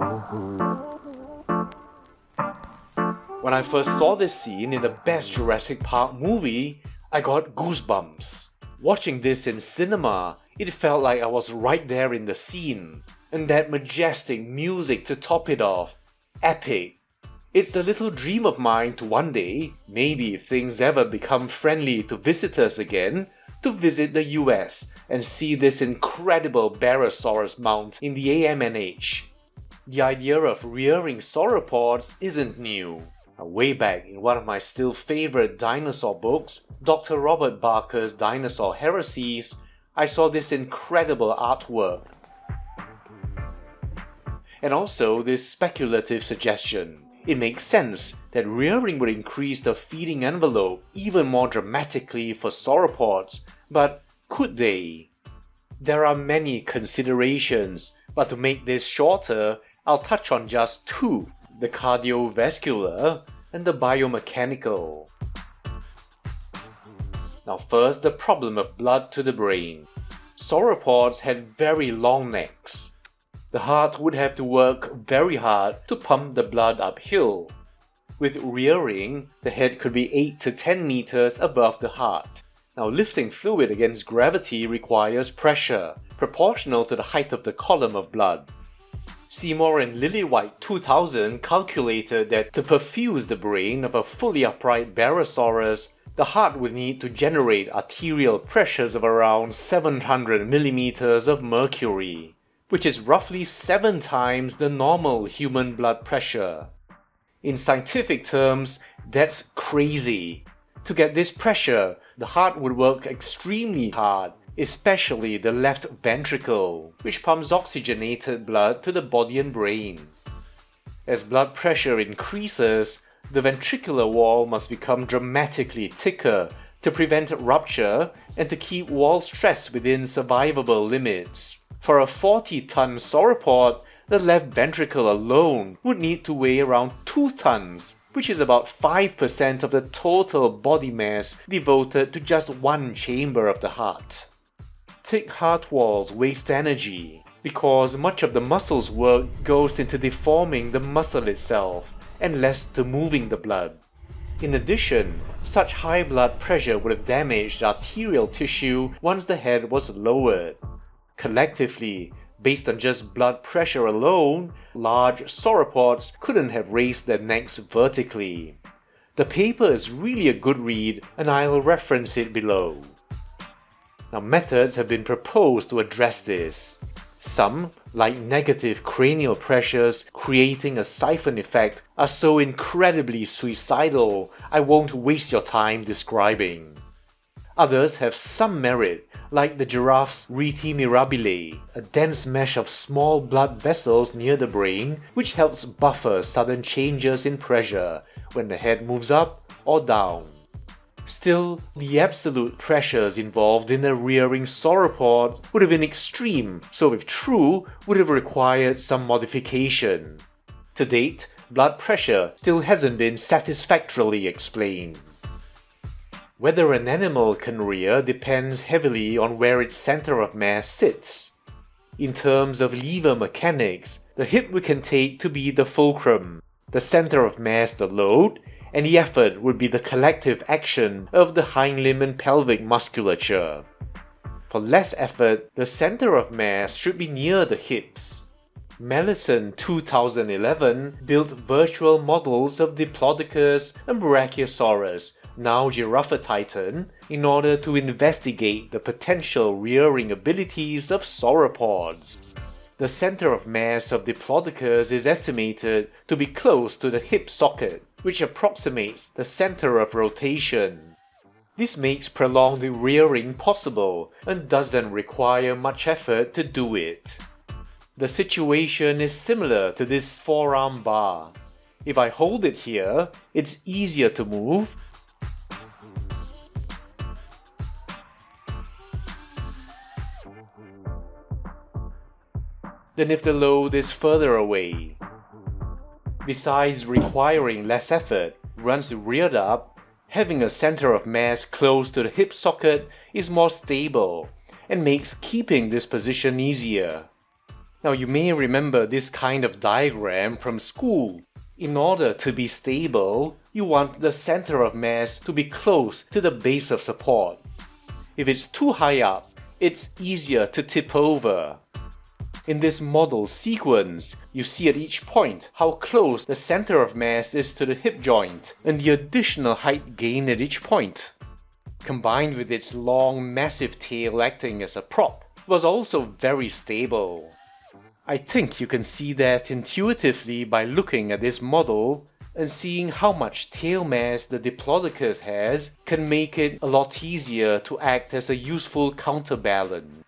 Mm-hmm. When I first saw this scene in the best Jurassic Park movie, I got goosebumps. Watching this in cinema, it felt like I was right there in the scene. And that majestic music to top it off. Epic. It's a little dream of mine to one day, maybe if things ever become friendly to visitors again, to visit the US and see this incredible Barosaurus mount in the AMNH. The idea of rearing sauropods isn't new. Way back in one of my still favorite dinosaur books, Dr. Robert Bakker's Dinosaur Heresies, I saw this incredible artwork. And also this speculative suggestion. It makes sense that rearing would increase the feeding envelope even more dramatically for sauropods, but could they? There are many considerations, but to make this shorter, I'll touch on just two the cardiovascular and the biomechanical. Now, first, the problem of blood to the brain. Sauropods had very long necks. The heart would have to work very hard to pump the blood uphill. With rearing, the head could be 8 to 10 meters above the heart. Now, lifting fluid against gravity requires pressure, proportional to the height of the column of blood. Seymour and Lillywhite 2000 calculated that to perfuse the brain of a fully upright Barosaurus, the heart would need to generate arterial pressures of around 700 millimeters of mercury, which is roughly 7 times the normal human blood pressure. In scientific terms, that's crazy. To get this pressure, the heart would work extremely hard especially the left ventricle, which pumps oxygenated blood to the body and brain. As blood pressure increases, the ventricular wall must become dramatically thicker to prevent rupture and to keep wall stress within survivable limits. For a 40 ton sauropod, the left ventricle alone would need to weigh around 2 tons, which is about 5% of the total body mass devoted to just one chamber of the heart. Thick heart walls waste energy because much of the muscle's work goes into deforming the muscle itself and less to moving the blood. In addition, such high blood pressure would have damaged arterial tissue once the head was lowered. Collectively, based on just blood pressure alone, large sauropods couldn't have raised their necks vertically. The paper is really a good read and I'll reference it below. Now, methods have been proposed to address this. Some, like negative cranial pressures creating a siphon effect, are so incredibly suicidal I won't waste your time describing. Others have some merit, like the giraffe's rete mirabile, a dense mesh of small blood vessels near the brain which helps buffer sudden changes in pressure when the head moves up or down. Still, the absolute pressures involved in a rearing sauropod would have been extreme, so if true, would have required some modification. To date, blood pressure still hasn't been satisfactorily explained. Whether an animal can rear depends heavily on where its center of mass sits. In terms of lever mechanics, the hip we can take to be the fulcrum, the center of mass the load, and the effort would be the collective action of the hind limb and pelvic musculature. For less effort, the center of mass should be near the hips. Mallison 2011 built virtual models of Diplodocus and Brachiosaurus, now Giraffatitan, in order to investigate the potential rearing abilities of sauropods. The center of mass of Diplodocus is estimated to be close to the hip socket, which approximates the center of rotation. This makes prolonged rearing possible and doesn't require much effort to do it. The situation is similar to this forearm bar. If I hold it here, it's easier to move than if the load is further away. Besides requiring less effort, once reared up, having a center of mass close to the hip socket is more stable, and makes keeping this position easier. Now you may remember this kind of diagram from school. In order to be stable, you want the center of mass to be close to the base of support. If it's too high up, it's easier to tip over. In this model sequence, you see at each point how close the center of mass is to the hip joint and the additional height gained at each point. Combined with its long massive tail acting as a prop, was also very stable. I think you can see that intuitively by looking at this model and seeing how much tail mass the Diplodocus has can make it a lot easier to act as a useful counterbalance.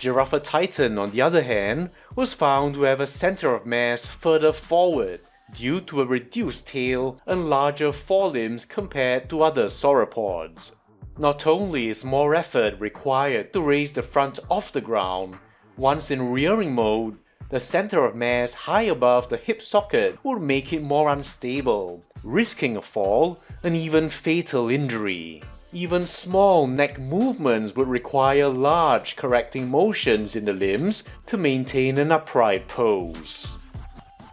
Giraffatitan, on the other hand, was found to have a center of mass further forward due to a reduced tail and larger forelimbs compared to other sauropods. Not only is more effort required to raise the front off the ground, once in rearing mode, the center of mass high above the hip socket would make it more unstable, risking a fall and even fatal injury. Even small neck movements would require large correcting motions in the limbs to maintain an upright pose.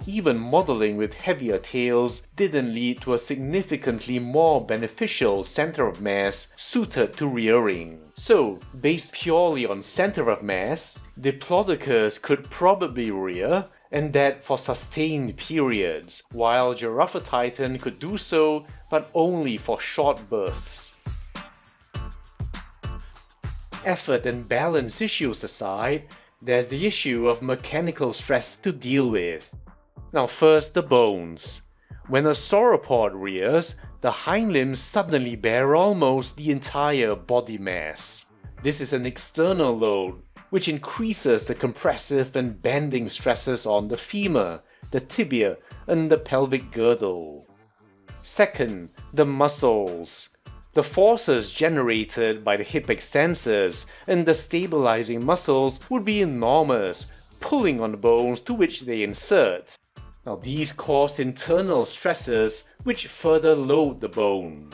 Even modeling with heavier tails didn't lead to a significantly more beneficial center of mass suited to rearing. So, based purely on center of mass, Diplodocus could probably rear and that for sustained periods, while Giraffatitan could do so, but only for short bursts effort and balance issues aside, there's the issue of mechanical stress to deal with. Now first the bones. When a sauropod rears, the hind limbs suddenly bear almost the entire body mass. This is an external load, which increases the compressive and bending stresses on the femur, the tibia, and the pelvic girdle. Second, the muscles. The forces generated by the hip extensors and the stabilizing muscles would be enormous, pulling on the bones to which they insert. Oh, now these cause internal stresses which further load the bone.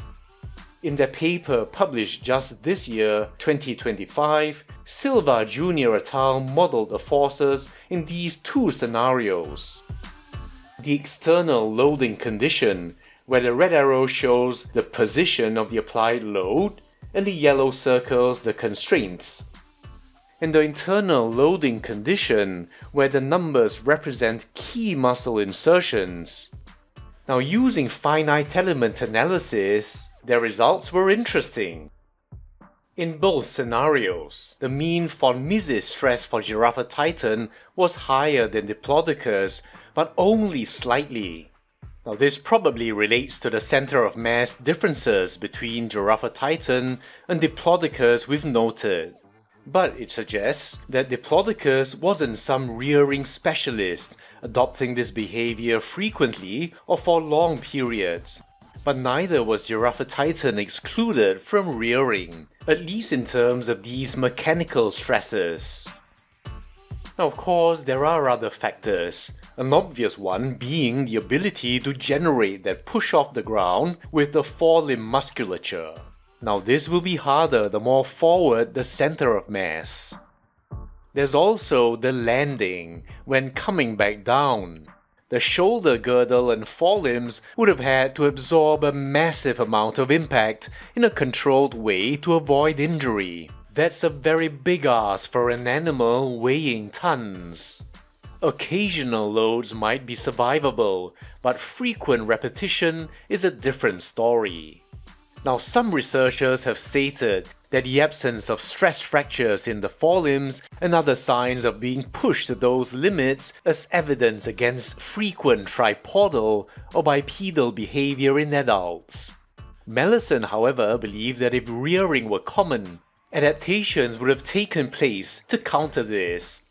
In their paper published just this year, 2025, Silva Jr. et al. modeled the forces in these two scenarios. The external loading condition where the red arrow shows the position of the applied load and the yellow circles the constraints. In the internal loading condition, where the numbers represent key muscle insertions. Now using finite element analysis, their results were interesting. In both scenarios, the mean von Mises stress for Giraffatitan was higher than Diplodocus, but only slightly. Now this probably relates to the center of mass differences between Giraffatitan and Diplodocus we've noted. But it suggests that Diplodocus wasn't some rearing specialist, adopting this behavior frequently or for long periods. But neither was Giraffatitan excluded from rearing, at least in terms of these mechanical stresses. Now of course there are other factors, an obvious one being the ability to generate that push off the ground with the forelimb musculature. Now this will be harder the more forward the center of mass. There's also the landing, when coming back down. The shoulder girdle and forelimbs would have had to absorb a massive amount of impact in a controlled way to avoid injury. That's a very big ask for an animal weighing tons. Occasional loads might be survivable, but frequent repetition is a different story. Now some researchers have stated that the absence of stress fractures in the forelimbs and other signs of being pushed to those limits as evidence against frequent tripodal or bipedal behavior in adults. Mallison, however, believed that if rearing were common, adaptations would have taken place to counter this.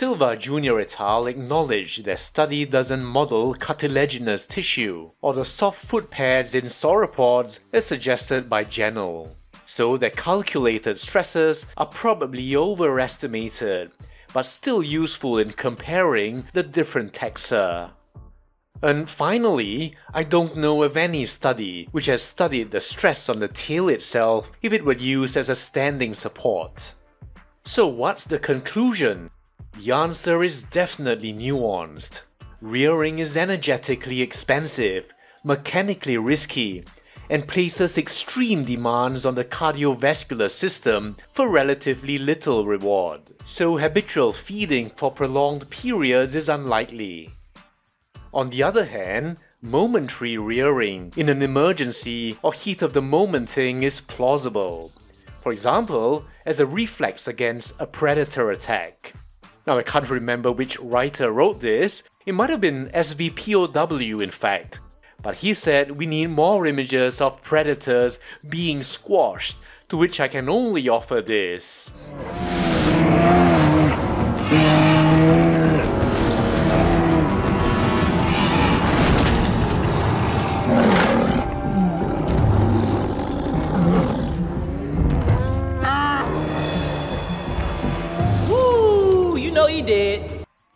Silva Jr. et al. acknowledge their study doesn't model cartilaginous tissue, or the soft foot pads in sauropods as suggested by Jannel. So their calculated stresses are probably overestimated, but still useful in comparing the different taxa. And finally, I don't know of any study which has studied the stress on the tail itself if it were used as a standing support. So what's the conclusion? The answer is definitely nuanced. Rearing is energetically expensive, mechanically risky, and places extreme demands on the cardiovascular system for relatively little reward, so habitual feeding for prolonged periods is unlikely. On the other hand, momentary rearing in an emergency or heat of the moment thing is plausible. For example, as a reflex against a predator attack. Now I can't remember which writer wrote this, it might have been SVPOW in fact, but he said we need more images of predators being squashed, to which I can only offer this.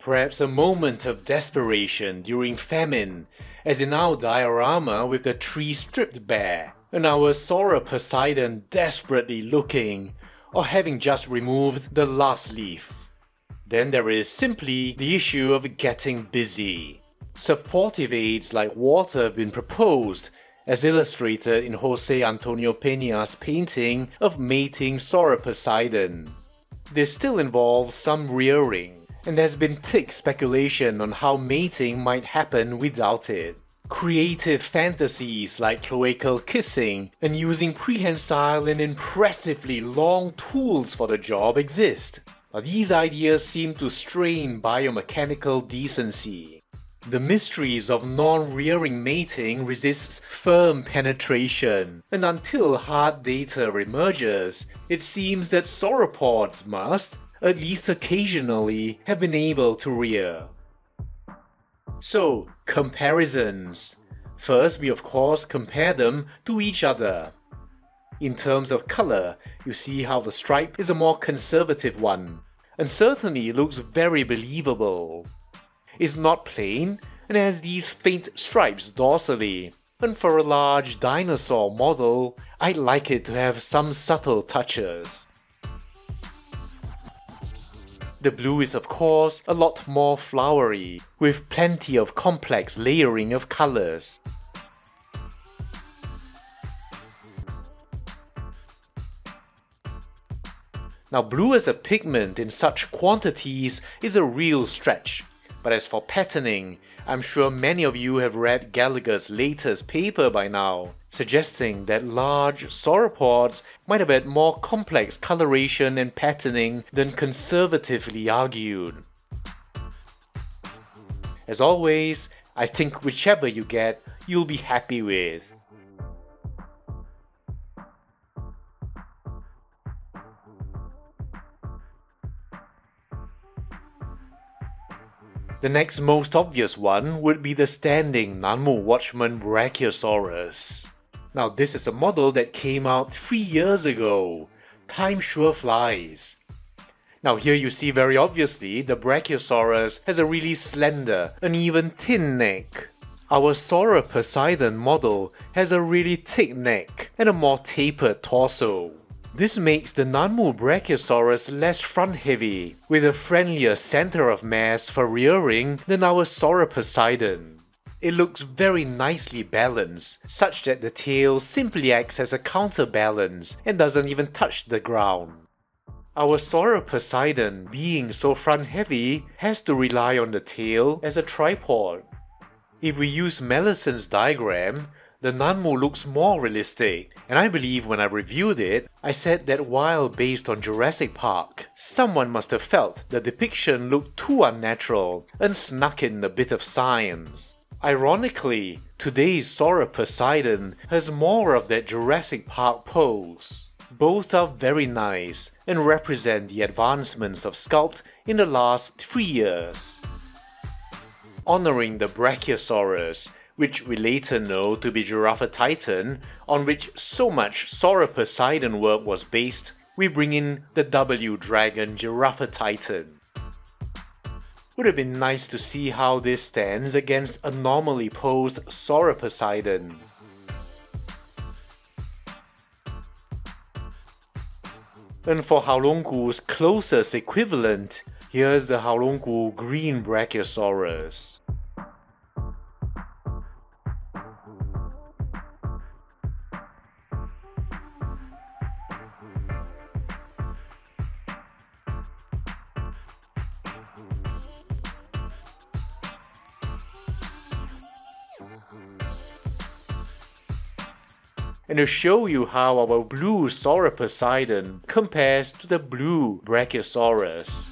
Perhaps a moment of desperation during famine as in our diorama with the tree stripped bare, and our Sauroposeidon desperately looking, or having just removed the last leaf. Then there is simply the issue of getting busy. Supportive aids like water have been proposed, as illustrated in Jose Antonio Peña's painting of mating Sauroposeidon. This still involves some rearing, and there's been thick speculation on how mating might happen without it. Creative fantasies like cloacal kissing and using prehensile and impressively long tools for the job exist, but these ideas seem to strain biomechanical decency. The mysteries of non-rearing mating resists firm penetration, and until hard data emerges, it seems that sauropods must, at least occasionally, have been able to rear. So, comparisons. First, we of course compare them to each other. In terms of color, you see how the stripe is a more conservative one, and certainly looks very believable. It's not plain, and has these faint stripes dorsally, and for a large dinosaur model, I'd like it to have some subtle touches. The blue is of course a lot more flowery, with plenty of complex layering of colors. Now blue as a pigment in such quantities is a real stretch, but as for patterning, I'm sure many of you have read Gallagher's latest paper by now, suggesting that large sauropods might have had more complex coloration and patterning than conservatively argued. As always, I think whichever you get, you'll be happy with. The next most obvious one would be the standing Nanmu Watchman Brachiosaurus. Now this is a model that came out 3 years ago. Time sure flies. Now here you see very obviously the Brachiosaurus has a really slender, uneven thin neck. Our Sauroposeidon model has a really thick neck and a more tapered torso. This makes the Nanmu Brachiosaurus less front-heavy, with a friendlier center of mass for rearing than our Sauroposeidon. It looks very nicely balanced, such that the tail simply acts as a counterbalance and doesn't even touch the ground. Our Sauroposeidon, being so front-heavy, has to rely on the tail as a tripod. If we use Mallison's diagram, the Nanmu looks more realistic, and I believe when I reviewed it, I said that while based on Jurassic Park, someone must have felt the depiction looked too unnatural and snuck in a bit of science. Ironically, today's Sauroposeidon has more of that Jurassic Park pose. Both are very nice and represent the advancements of sculpt in the last three years. Honoring the Brachiosaurus, which we later know to be Giraffatitan, on which so much Sauroposeidon work was based, we bring in the W Dragon Giraffatitan. Would have been nice to see how this stands against a normally posed Sauroposeidon. And for Haolonggu's closest equivalent, here's the Haolonggu green Brachiosaurus. And to show you how our blue Sauroposeidon compares to the blue Brachiosaurus.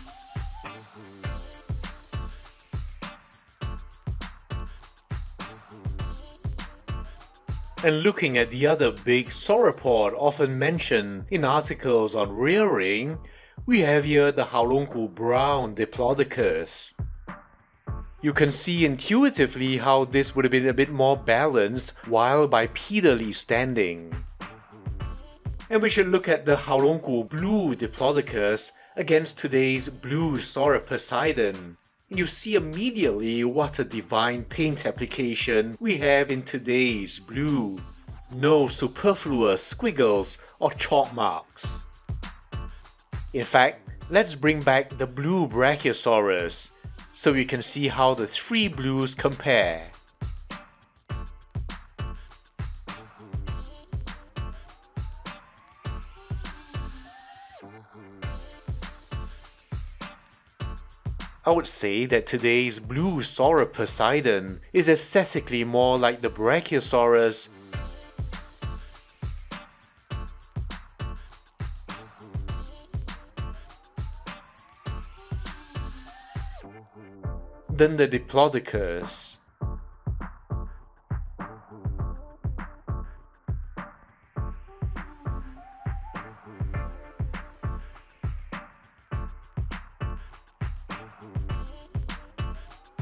And looking at the other big sauropod often mentioned in articles on rearing, we have here the Haolonggu brown Diplodocus. You can see intuitively how this would have been a bit more balanced while bipedally standing. And we should look at the Haolonggu blue Diplodocus against today's blue Sauroposeidon. You see immediately what a divine paint application we have in today's blue. No superfluous squiggles or chalk marks. In fact, let's bring back the blue Brachiosaurus so you can see how the three blues compare. I would say that today's blue Sauroposeidon is aesthetically more like the Brachiosaurus than the Diplodocus.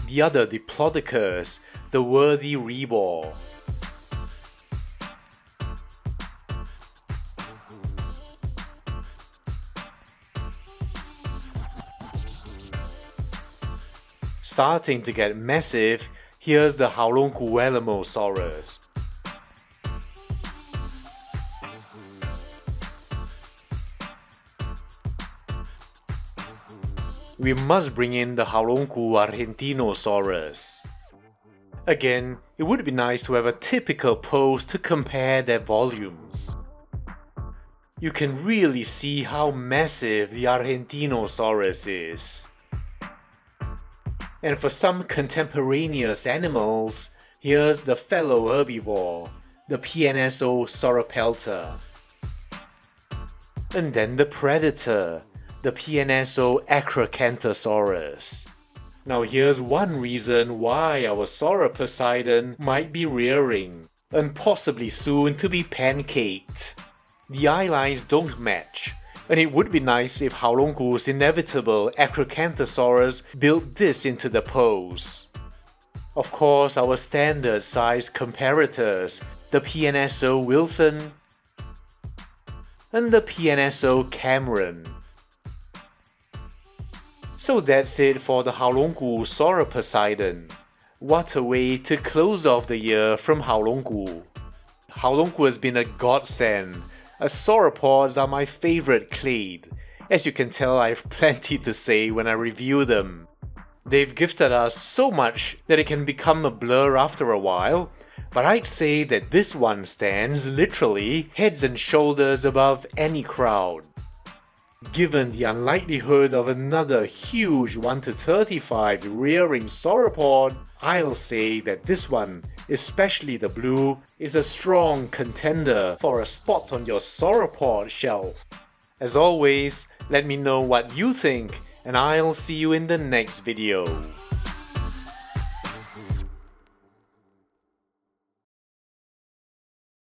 The other Diplodocus, the worthy Rebor. Starting to get massive, here's the Haolonggu Alamosaurus. We must bring in the Haolonggu argentinosaurus. Again, it would be nice to have a typical pose to compare their volumes. You can really see how massive the Argentinosaurus is. And for some contemporaneous animals, here's the fellow herbivore, the PNSO Sauropelta. And then the predator, the PNSO Acrocanthosaurus. Now here's one reason why our Sauroposeidon might be rearing, and possibly soon to be pancaked. The eye lines don't match, and it would be nice if Haolonggu's inevitable Acrocanthosaurus built this into the pose. Of course, our standard size comparators, the PNSO Wilson and the PNSO Cameron. So that's it for the Haolonggu Sauroposeidon. What a way to close off the year from Haolonggu. Haolonggu has been a godsend sauropods are my favorite clade. As you can tell, I have plenty to say when I review them. They've gifted us so much that it can become a blur after a while, but I'd say that this one stands literally heads and shoulders above any crowd. Given the unlikelihood of another huge 1 to 35 rearing sauropod, I'll say that this one, especially the blue, is a strong contender for a spot on your sauropod shelf. As always, let me know what you think, and I'll see you in the next video.